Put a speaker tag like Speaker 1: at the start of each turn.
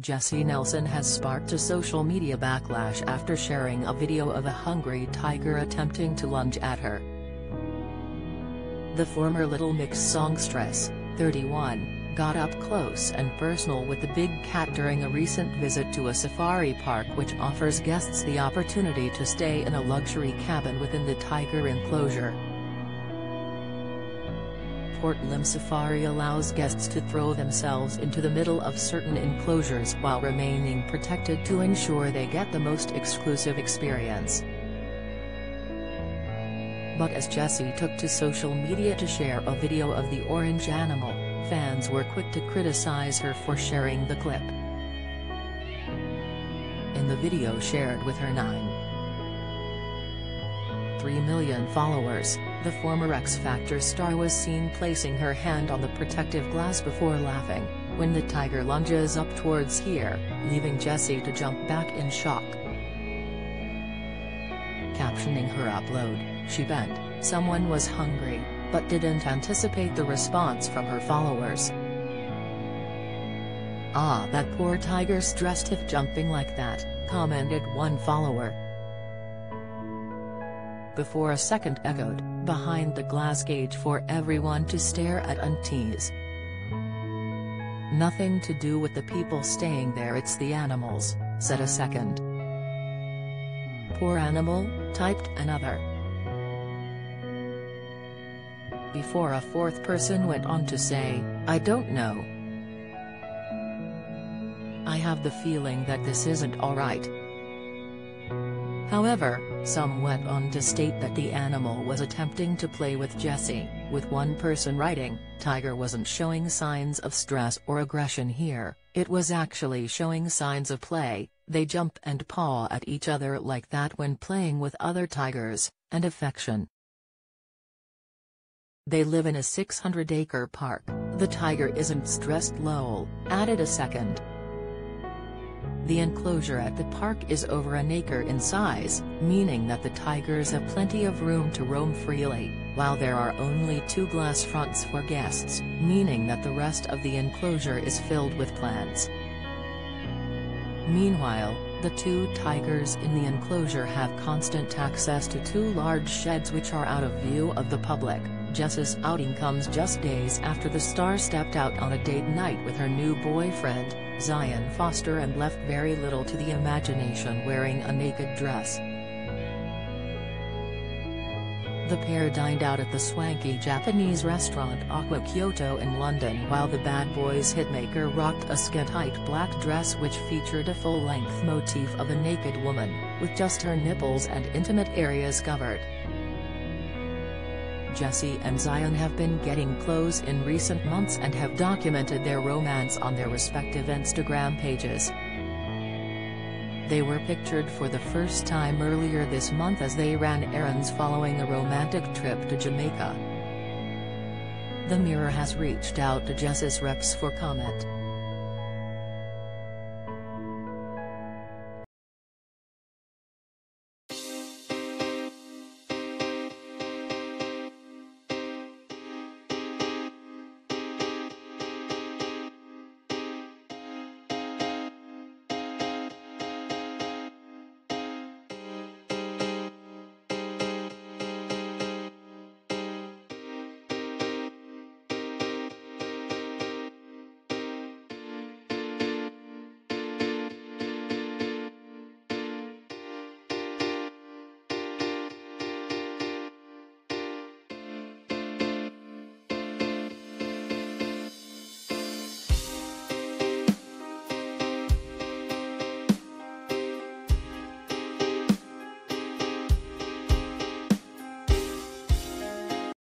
Speaker 1: Jesy Nelson has sparked a social media backlash after sharing a video of a hungry tiger attempting to lunge at her. The former Little Mix songstress, 31, got up close and personal with the big cat during a recent visit to a safari park which offers guests the opportunity to stay in a luxury cabin within the tiger enclosure. Port Lympne Safari allows guests to throw themselves into the middle of certain enclosures while remaining protected to ensure they get the most exclusive experience. But as Jesy took to social media to share a video of the orange animal, fans were quick to criticize her for sharing the clip. In the video shared with her 9. 3 million followers, the former X Factor star was seen placing her hand on the protective glass before laughing, when the tiger lunges up towards here, leaving Jesy to jump back in shock. Captioning her upload, she bent, someone was hungry, but didn't anticipate the response from her followers. Ah that poor tiger stressed if jumping like that, commented one follower. Before a second echoed, behind the glass cage for everyone to stare at and tease. Nothing to do with the people staying there it's the animals, said a second. Poor animal, typed another. Before a fourth person went on to say, I don't know. I have the feeling that this isn't alright. However, some went on to state that the animal was attempting to play with Jesy, with one person writing, Tiger wasn't showing signs of stress or aggression here, it was actually showing signs of play, they jump and paw at each other like that when playing with other tigers, and affection. They live in a 600-acre park, the tiger isn't stressed Lowell, added a second. The enclosure at the park is over an acre in size, meaning that the tigers have plenty of room to roam freely, while there are only two glass fronts for guests, meaning that the rest of the enclosure is filled with plants. Meanwhile, the two tigers in the enclosure have constant access to two large sheds which are out of view of the public. Jesy's outing comes just days after the star stepped out on a date night with her new boyfriend, Zion Foster and left very little to the imagination wearing a naked dress. The pair dined out at the swanky Japanese restaurant Aqua Kyoto in London while the Bad Boys hitmaker rocked a skin-tight black dress which featured a full-length motif of a naked woman, with just her nipples and intimate areas covered. Jesy and Zion have been getting close in recent months and have documented their romance on their respective Instagram pages. They were pictured for the first time earlier this month as they ran errands following a romantic trip to Jamaica. The Mirror has reached out to Jesy's reps for comment.